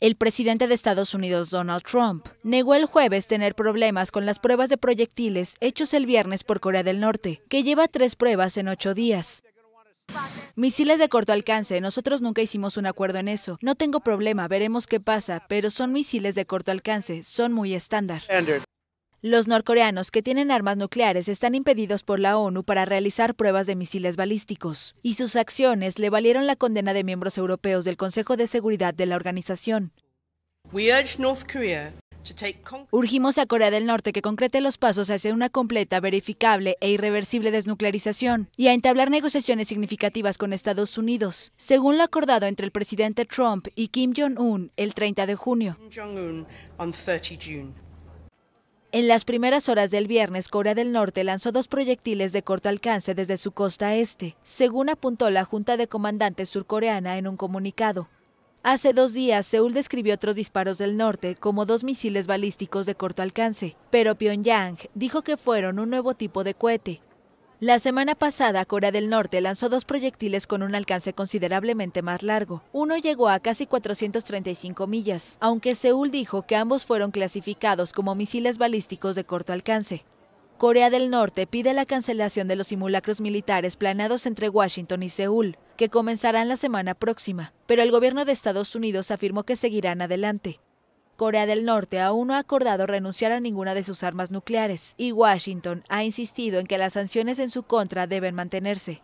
El presidente de Estados Unidos, Donald Trump, negó el jueves tener problemas con las pruebas de proyectiles hechos el viernes por Corea del Norte, que lleva tres pruebas en ocho días. Misiles de corto alcance, nosotros nunca hicimos un acuerdo en eso. No tengo problema, veremos qué pasa, pero son misiles de corto alcance, son muy estándar. Los norcoreanos que tienen armas nucleares están impedidos por la ONU para realizar pruebas de misiles balísticos, y sus acciones le valieron la condena de miembros europeos del Consejo de Seguridad de la organización. Urgimos a Corea del Norte que concrete los pasos hacia una completa, verificable e irreversible desnuclearización y a entablar negociaciones significativas con Estados Unidos, según lo acordado entre el presidente Trump y Kim Jong-un el 30 de junio. En las primeras horas del viernes, Corea del Norte lanzó dos proyectiles de corto alcance desde su costa este, según apuntó la Junta de Comandantes surcoreana en un comunicado. Hace dos días, Seúl describió otros disparos del norte como dos misiles balísticos de corto alcance, pero Pyongyang dijo que fueron un nuevo tipo de cohete. La semana pasada, Corea del Norte lanzó dos proyectiles con un alcance considerablemente más largo. Uno llegó a casi 435 millas, aunque Seúl dijo que ambos fueron clasificados como misiles balísticos de corto alcance. Corea del Norte pide la cancelación de los simulacros militares planeados entre Washington y Seúl, que comenzarán la semana próxima, pero el gobierno de Estados Unidos afirmó que seguirán adelante. Corea del Norte aún no ha acordado renunciar a ninguna de sus armas nucleares y Washington ha insistido en que las sanciones en su contra deben mantenerse.